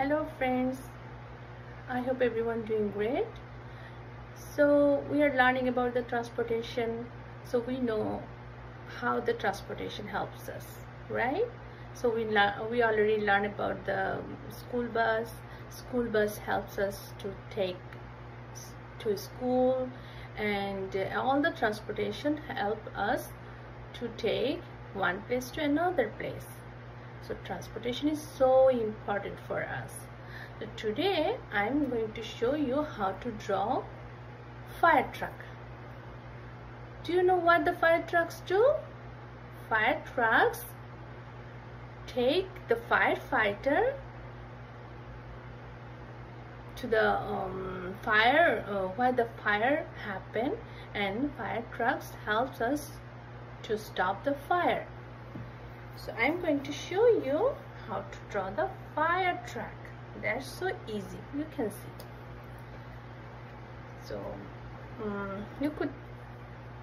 hello friends. I hope everyone doing great. So we are learning about the transportation. So we know how the transportation helps us right? So we we already learned about the um, school bus. School bus helps us to take to school. And all the transportation help us to take one place to another place so transportation is so important for us. So today i'm going to show you how to draw fire truck. Do you know what the fire trucks do? Fire trucks take the firefighter to the um, fire uh, where the fire happened and fire trucks helps us to stop the fire so I'm going to show you how to draw the fire truck. That's so easy. You can see. So um, you could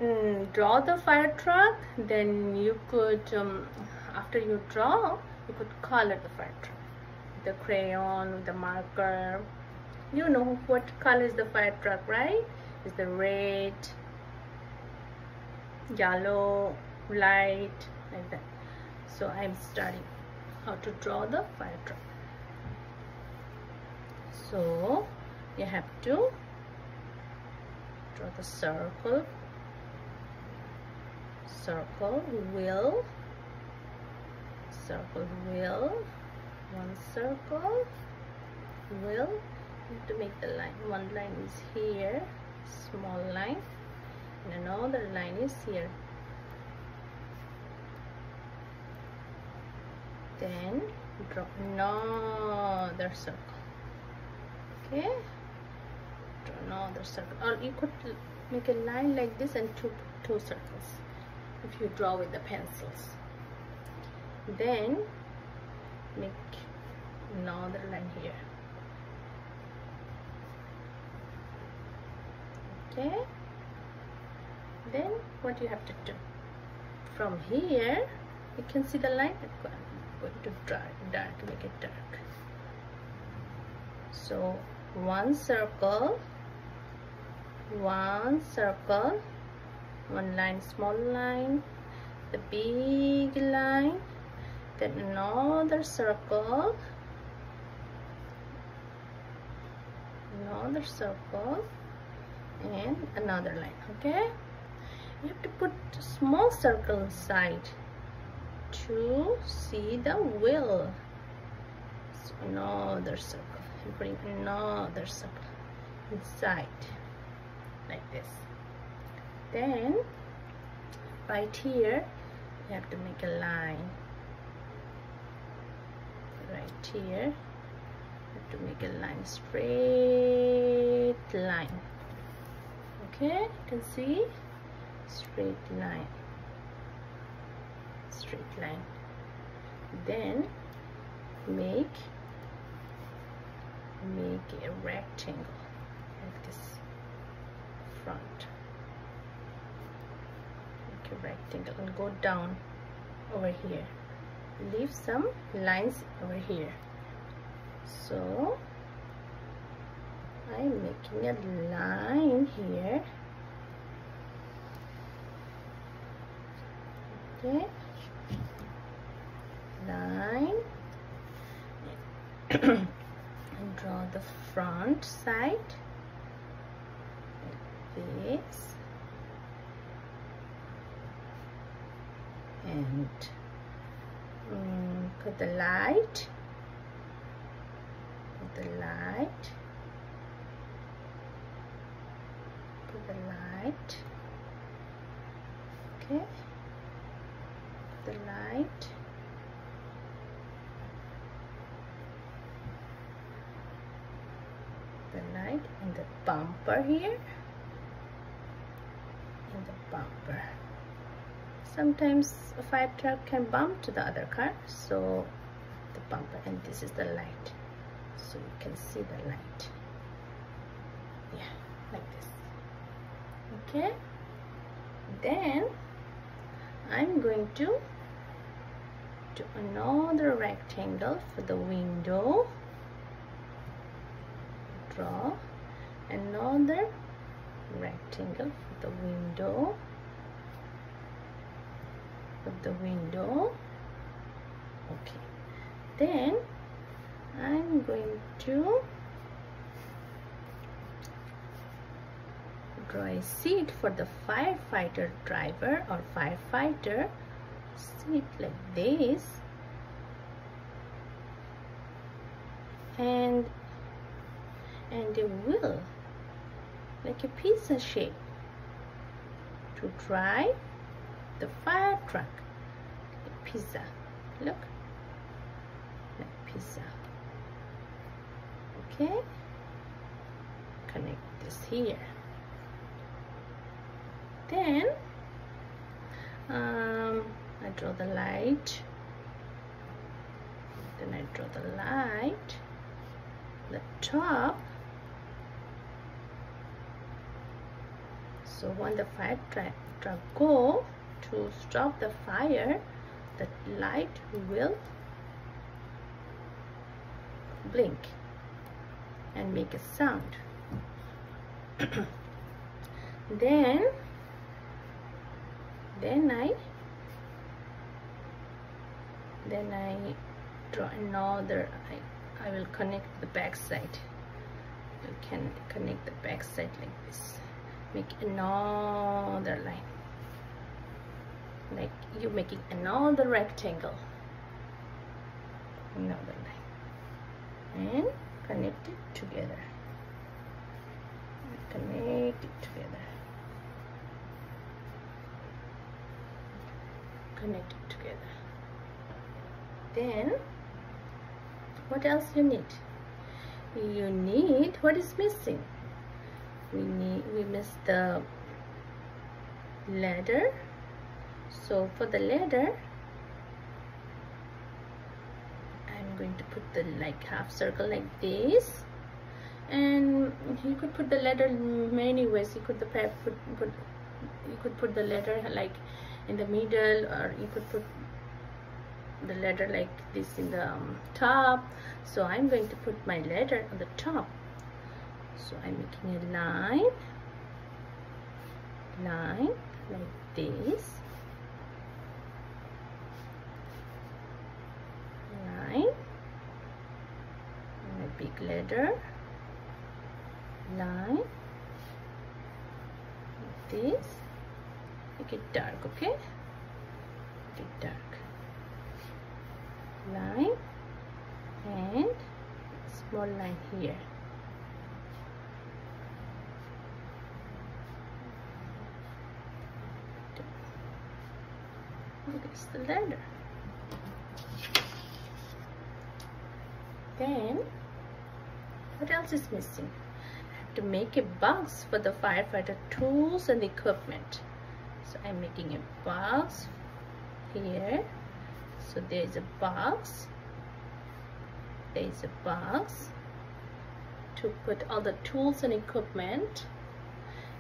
um, draw the fire truck. Then you could um, after you draw you could color the fire truck. The crayon the marker. You know what color is the fire truck right? Is the red yellow light like that so I'm studying how to draw the fire truck so you have to draw the circle. Circle wheel circle wheel one circle wheel you have to make the line. One line is here small line and another line is here then draw another circle. Okay? Draw another circle. Or you could make a line like this and two two circles if you draw with the pencils. Then make another line here. Okay? Then what you have to do? From here you can see the line going to dark, dark make it dark. So one circle one circle one line small line the big line then another circle another circle and another line okay? You have to put small circle inside to see the wheel so another circle. And putting another circle inside like this. Then right here you have to make a line. Right here you have to make a line straight line. Okay you can see? Straight line straight line. Then make make a rectangle like this front. Make a rectangle and go down over here. Leave some lines over here. So I'm making a line here. Okay line and draw the front side like this. And um, put the light put the light put the light okay the light the light and the bumper here? And the bumper. Sometimes a fire truck can bump to the other car so the bumper and this is the light. So you can see the light. Yeah like this. Okay? Then I'm going to do another rectangle for the window. Draw another rectangle for the window. Of the window. Okay. Then I'm going to draw a seat for the firefighter driver or firefighter. Seat like this. And and a wheel like a pizza shape to drive the fire truck. Like pizza. Look. Like pizza. Okay. Connect this here. Then um, I draw the light. Then I draw the light. The top so when the fire truck, go to stop the fire the light will blink and make a sound. Then then I then I draw another I, I will connect the back side you can connect the back side like this make another line. Like you're making another rectangle. Another line. And connect it together. Connect it together. Connect it together. Then what else you need? You need what is missing we need we miss the ladder. So for the ladder I'm going to put the like half circle like this. And you could put the ladder many ways. You could the put, put you could put the ladder like in the middle or you could put the ladder like this in the um, top. So I'm going to put my ladder on the top so I'm making a line. Line like this. Line. And a big ladder line. Like this. Make it dark okay? Make it dark. Line. And small line here this then what else is missing? I have to make a box for the firefighter tools and equipment. So I'm making a box here. So there is a box. There is a box to put all the tools and equipment.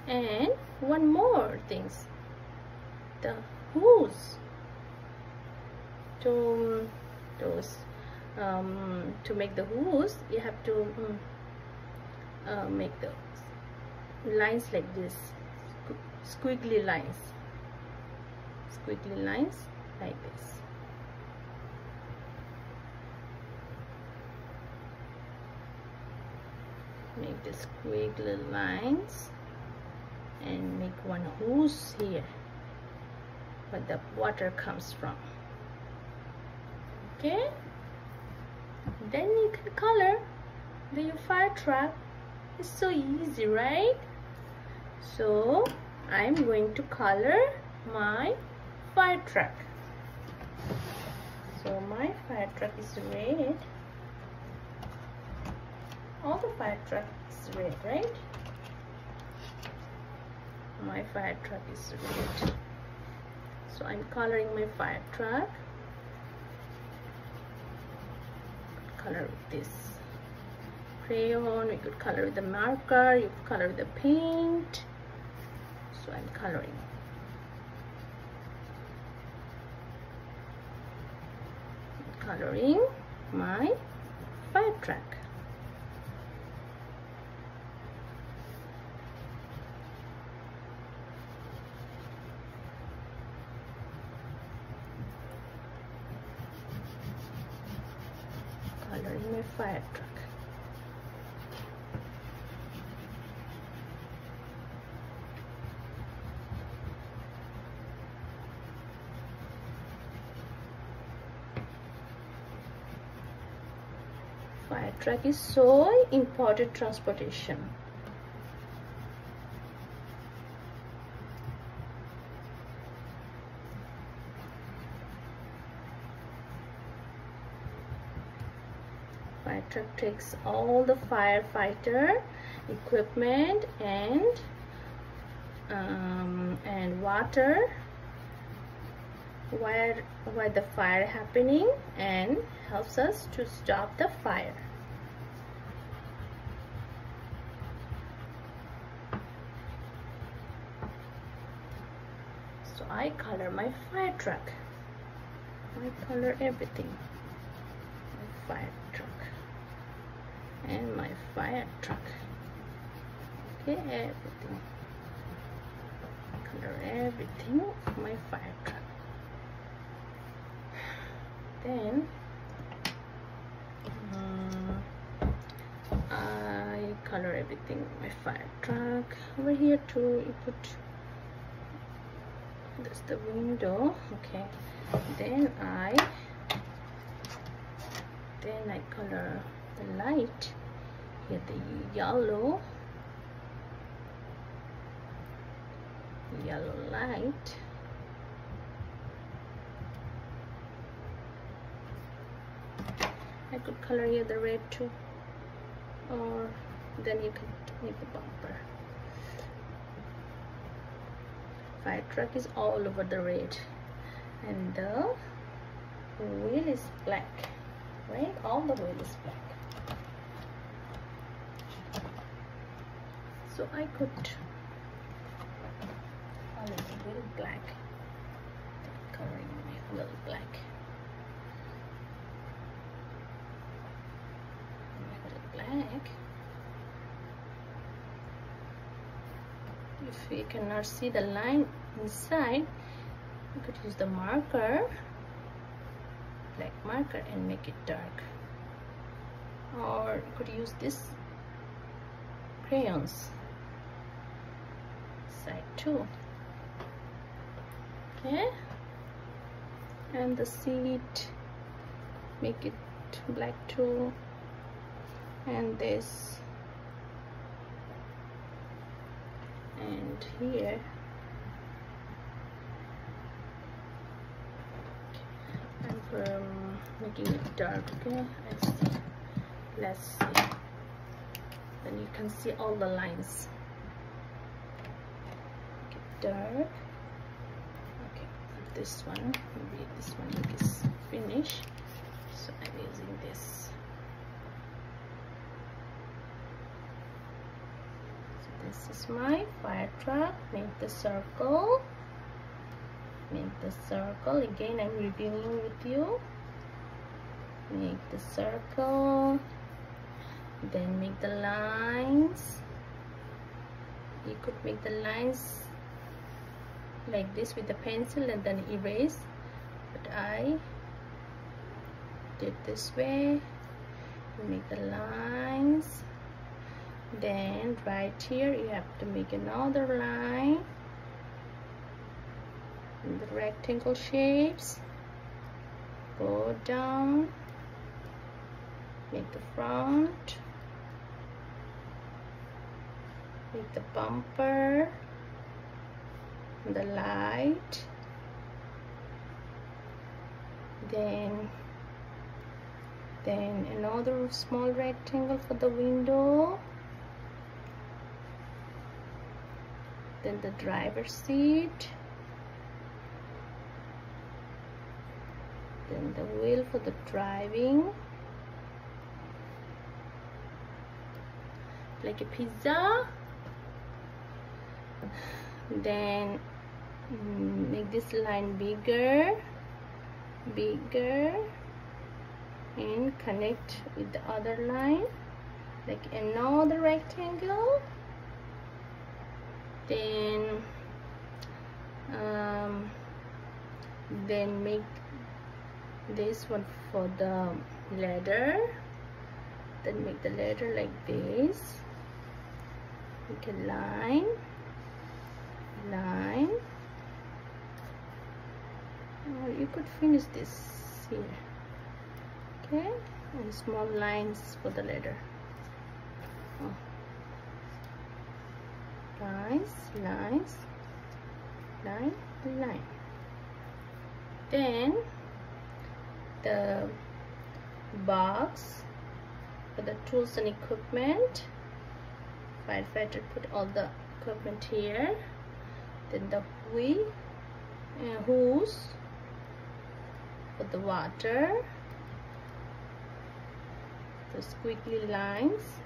And one more things. The hose to those um, to make the hose you have to um, uh, make the lines like this. Squiggly lines. Squiggly lines like this. Make the squiggly lines and make one hose here where the water comes from okay? Then you can color the fire truck it's so easy right? So I'm going to color my fire truck so my fire truck is red. All the fire truck is red right? My fire truck is red. So I'm coloring my fire truck color with this crayon. We could color with the marker you could color with the paint. So I'm coloring. Coloring my fire truck fire truck fire truck is so important transportation. Fire truck takes all the firefighter equipment and um, and water where where the fire happening and helps us to stop the fire. So I color my fire truck. I color everything. My fire truck. And my fire truck. Okay everything. Color everything my fire truck then uh, I color everything my fire truck. Over here too you put that's the window okay. Then I then I color the light here the yellow yellow light I could color here the red too. Or then you can make the bumper. Fire truck is all over the red. And the wheel is black right? All the wheel is black. So I could color the wheel black coloring my wheel black black if you cannot see the line inside you could use the marker black marker and make it dark. Or you could use this crayons side too. Okay. And the seat make it black too and this. And here. And from making it dark okay let's see. Then you can see all the lines. It dark. Okay this one maybe this one is finished. So i'm using this this is my fire truck. Make the circle. Make the circle. Again i'm reviewing with you. Make the circle. Then make the lines. You could make the lines like this with the pencil and then erase. But I did this way. Make the lines then right here you have to make another line. In the rectangle shapes go down. Make the front. Make the bumper. The light. Then then another small rectangle for the window then the driver's seat. Then the wheel for the driving. Like a pizza. Then make this line bigger bigger and connect with the other line. Like another rectangle then um, then make this one for the ladder then make the letter like this. Make a line. Line. Or you could finish this here. Okay? And small lines for the letter lines lines line line then the box for the tools and equipment. Firefighter put all the equipment here. Then the wheel and hose for the water. The squiggly lines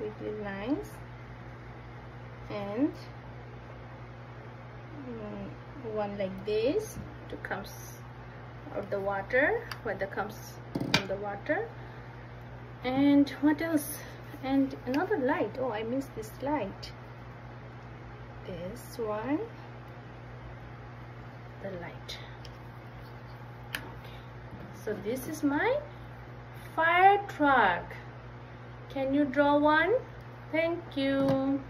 squiggly lines and um, one like this to comes out the water when that comes from the water. And what else? And another light. Oh I missed this light. This one. The light. Okay. So this is my fire truck can you draw one? Thank you